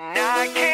And I can't